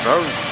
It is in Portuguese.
Não.